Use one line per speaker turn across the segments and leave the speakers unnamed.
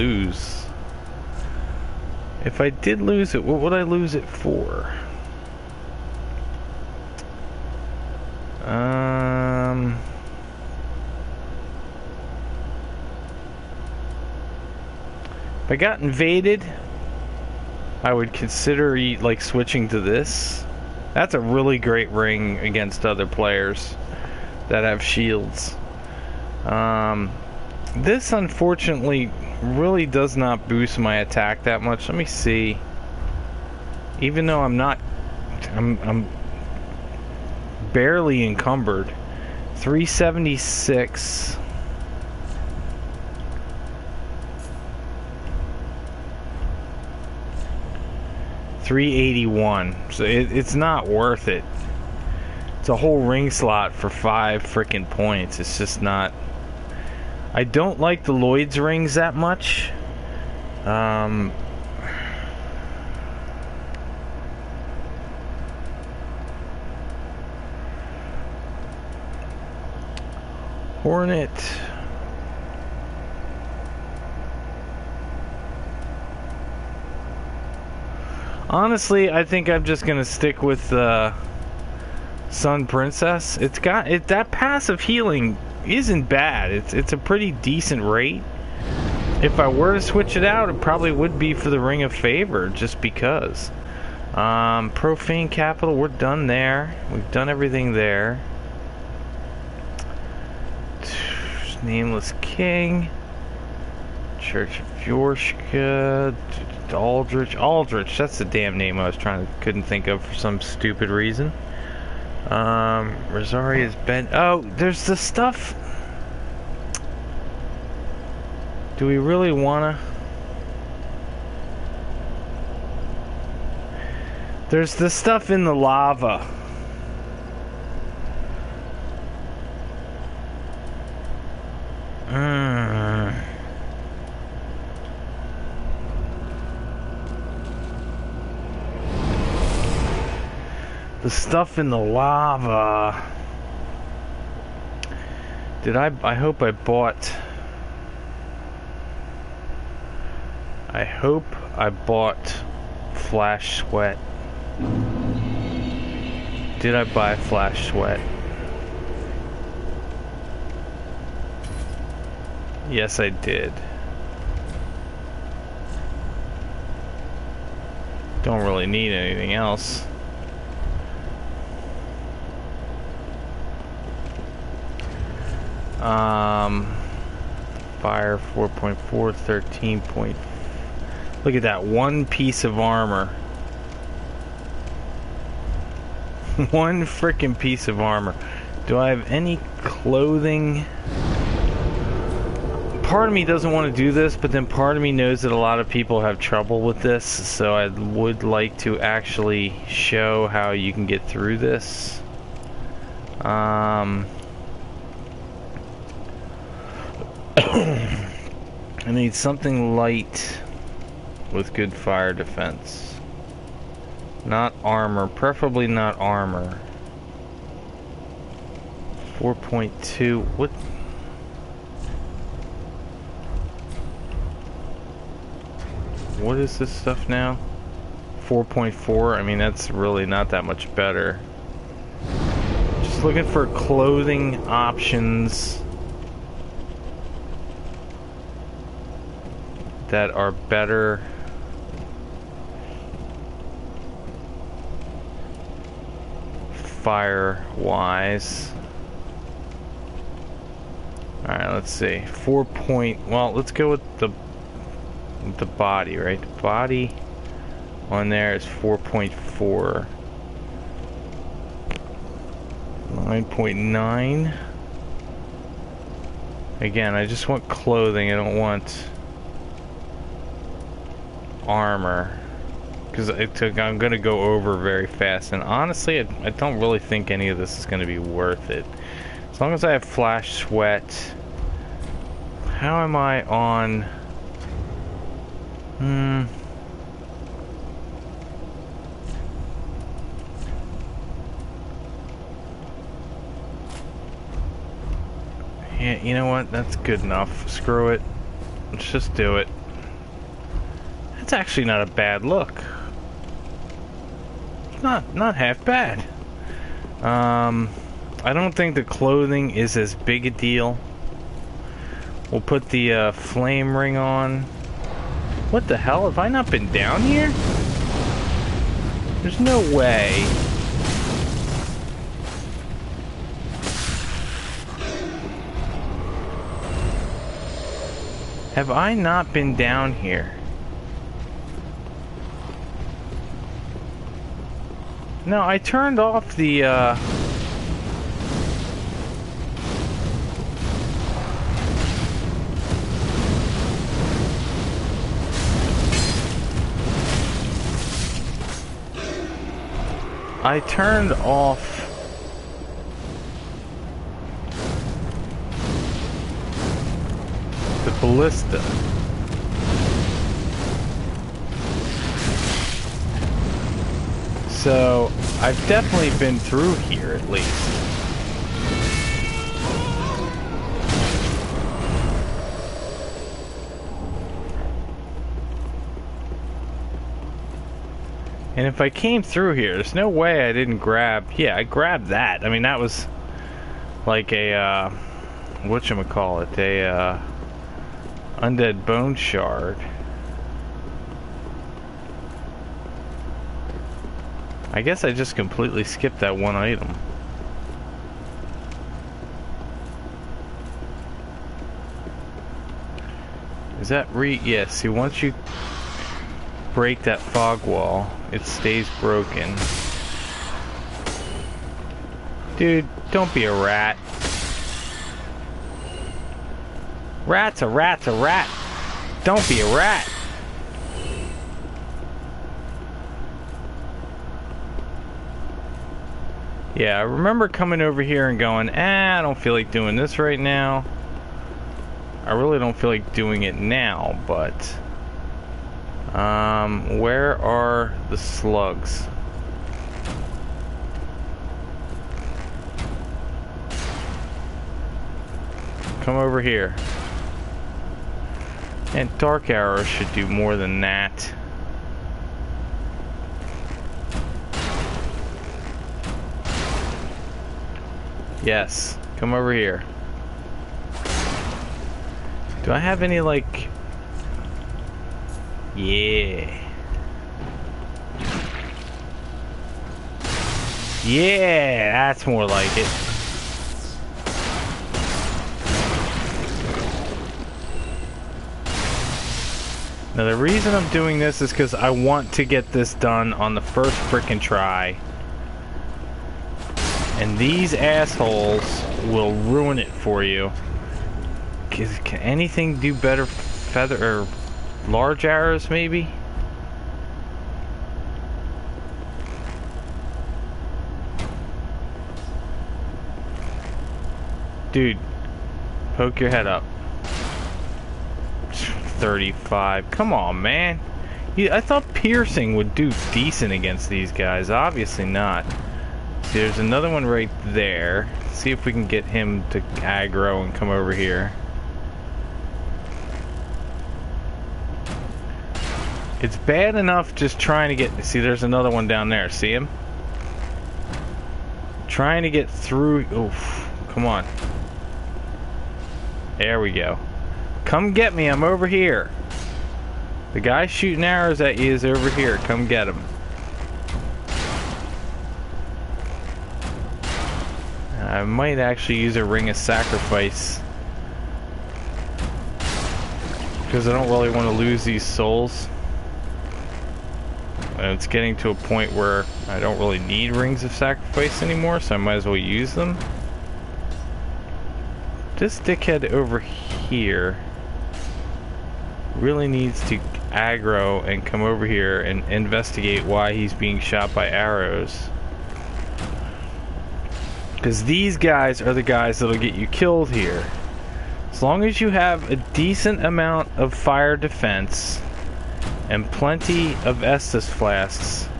lose? If I did lose it, what would I lose it for? Um... If I got invaded, I would consider like switching to this. That's a really great ring against other players that have shields. Um, this unfortunately really does not boost my attack that much. Let me see. Even though I'm not, I'm, I'm barely encumbered. 376. Three eighty one. So it, it's not worth it. It's a whole ring slot for five freaking points. It's just not. I don't like the Lloyd's rings that much. Um, Hornet. Honestly, I think I'm just gonna stick with uh, Sun Princess. It's got it that passive healing isn't bad. It's it's a pretty decent rate. If I were to switch it out, it probably would be for the Ring of Favor, just because. Um, Profane Capital, we're done there. We've done everything there. Nameless King. Church of Yorshka. Aldrich. Aldrich, that's the damn name I was trying to couldn't think of for some stupid reason. Um, Rosaria's been. Oh, there's the stuff. Do we really wanna? There's the stuff in the lava. The stuff in the lava. Did I? I hope I bought. I hope I bought Flash Sweat. Did I buy Flash Sweat? Yes, I did. Don't really need anything else. Um, fire 4.4, 13 point. Look at that, one piece of armor. one freaking piece of armor. Do I have any clothing? part of me doesn't want to do this, but then part of me knows that a lot of people have trouble with this, so I would like to actually show how you can get through this. Um, I need something light with good fire defense. Not armor, preferably not armor. 4.2, what? what is this stuff now? 4.4, I mean that's really not that much better. Just looking for clothing options that are better fire wise. Alright, let's see. Four point well let's go with the the body, right? The body on there is 4.4. 9.9. Again, I just want clothing. I don't want armor. Because I'm going to go over very fast. And honestly, I, I don't really think any of this is going to be worth it. As long as I have flash sweat. How am I on... Hmm. Yeah, you know what? That's good enough. Screw it. Let's just do it. That's actually not a bad look. Not not half bad. Um, I don't think the clothing is as big a deal. We'll put the uh, flame ring on. What the hell? Have I not been down here? There's no way. Have I not been down here? No, I turned off the, uh... I turned off the ballista. So, I've definitely been through here at least. And if I came through here, there's no way I didn't grab... Yeah, I grabbed that. I mean, that was like a, uh... Whatchamacallit? A, uh... Undead bone shard. I guess I just completely skipped that one item. Is that re- yeah, see once you break that fog wall, it stays broken. Dude, don't be a rat. Rat's a rat's a rat. Don't be a rat. Yeah, I remember coming over here and going, ah, I don't feel like doing this right now. I really don't feel like doing it now, but... Um, where are the slugs? Come over here. And dark arrows should do more than that. Yes, come over here. Do I have any, like... Yeah. Yeah, that's more like it. Now the reason I'm doing this is because I want to get this done on the first frickin' try. And these assholes will ruin it for you. Can anything do better feather or large arrows maybe? Dude, poke your head up. 35. Come on, man. I thought piercing would do decent against these guys. Obviously not. There's another one right there. See if we can get him to aggro and come over here. It's bad enough just trying to get... See, there's another one down there. See him? Trying to get through... Oof. Come on. There we go. Come get me. I'm over here. The guy shooting arrows at you is over here. Come get him. I might actually use a ring of sacrifice. Because I don't really want to lose these souls. And it's getting to a point where I don't really need rings of sacrifice anymore, so I might as well use them. This dickhead over here really needs to aggro and come over here and investigate why he's being shot by arrows. Because these guys are the guys that'll get you killed here. As long as you have a decent amount of fire defense and plenty of Estus flasks,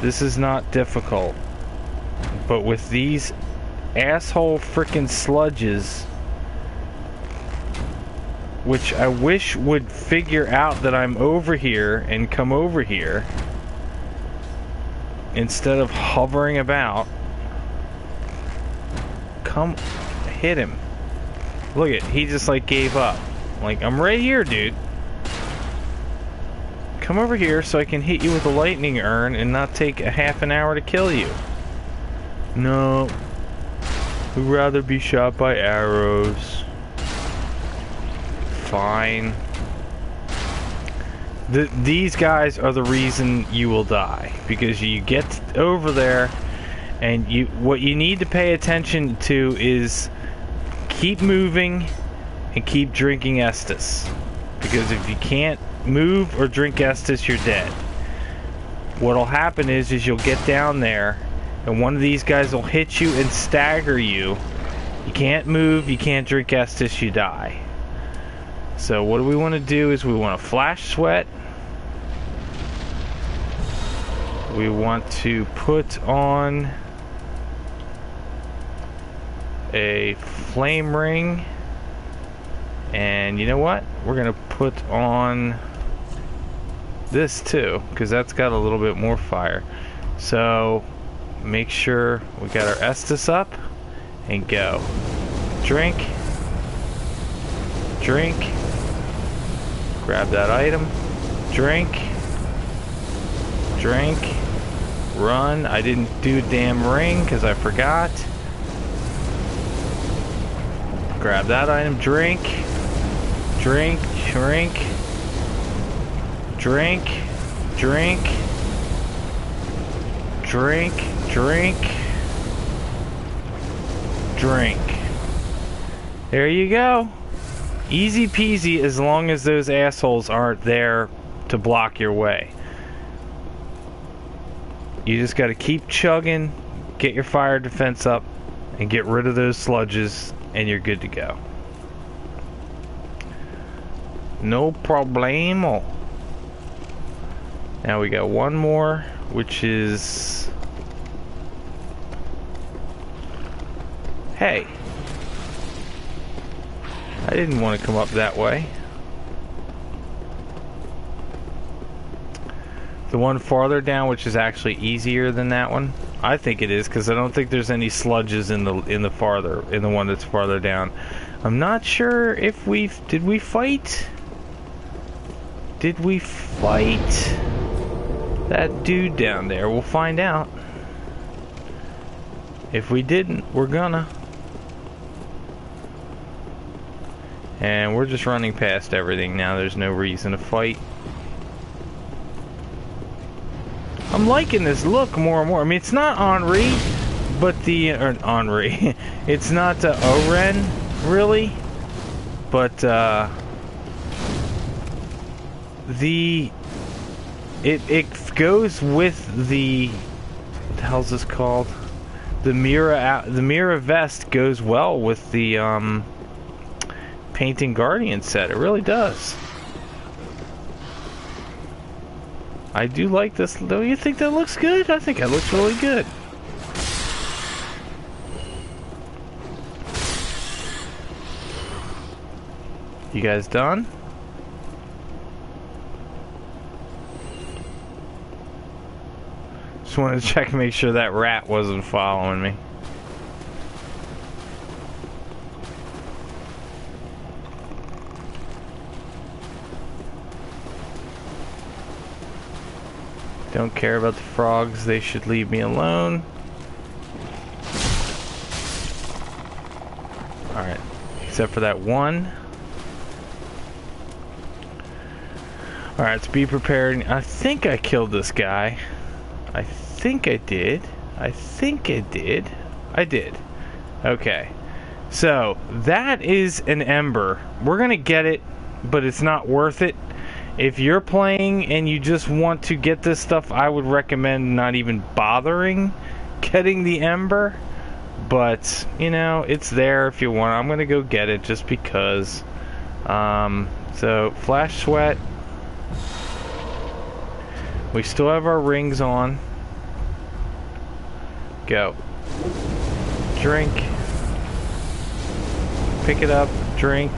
this is not difficult. But with these asshole freaking sludges, which I wish would figure out that I'm over here and come over here instead of hovering about. Come hit him. Look at, he just like gave up. Like, I'm right here, dude. Come over here so I can hit you with a lightning urn and not take a half an hour to kill you. No. We'd rather be shot by arrows. Fine. The, these guys are the reason you will die. Because you get over there and you what you need to pay attention to is keep moving and keep drinking Estus. Because if you can't move or drink Estus, you're dead. What'll happen is, is you'll get down there, and one of these guys will hit you and stagger you. You can't move, you can't drink Estus, you die. So what do we want to do is we want to flash sweat. We want to put on a flame ring. And you know what? We're going to put on this too, because that's got a little bit more fire. So make sure we got our Estus up and go. Drink. Drink. Grab that item. Drink. Drink. Run. I didn't do damn ring because I forgot. Grab that item. Drink. Drink. Drink. Drink. Drink. Drink. Drink. Drink. There you go. Easy peasy as long as those assholes aren't there to block your way. You just got to keep chugging, get your fire defense up, and get rid of those sludges, and you're good to go. No problemo. Now we got one more, which is... Hey. I didn't want to come up that way. The one farther down, which is actually easier than that one. I think it is, because I don't think there's any sludges in the in the farther in the one that's farther down. I'm not sure if we've did we fight? Did we fight that dude down there? We'll find out. If we didn't, we're gonna. And we're just running past everything now. There's no reason to fight. I'm liking this look more and more. I mean, it's not Henri, but the... Or Henri. it's not uh, Oren, really. But, uh... The... It, it goes with the... What the hell's this called? The Mira, the Mira vest goes well with the, um painting Guardian set. It really does. I do like this. Don't you think that looks good? I think it looks really good. You guys done? Just wanted to check and make sure that rat wasn't following me. Don't care about the frogs, they should leave me alone. Alright, except for that one. Alright, let's be prepared. I think I killed this guy. I think I did. I think I did. I did. Okay. So, that is an ember. We're gonna get it, but it's not worth it if you're playing and you just want to get this stuff, I would recommend not even bothering getting the Ember. But, you know, it's there if you want. I'm going to go get it just because. Um, so, Flash Sweat. We still have our rings on. Go. Drink. Pick it up. Drink.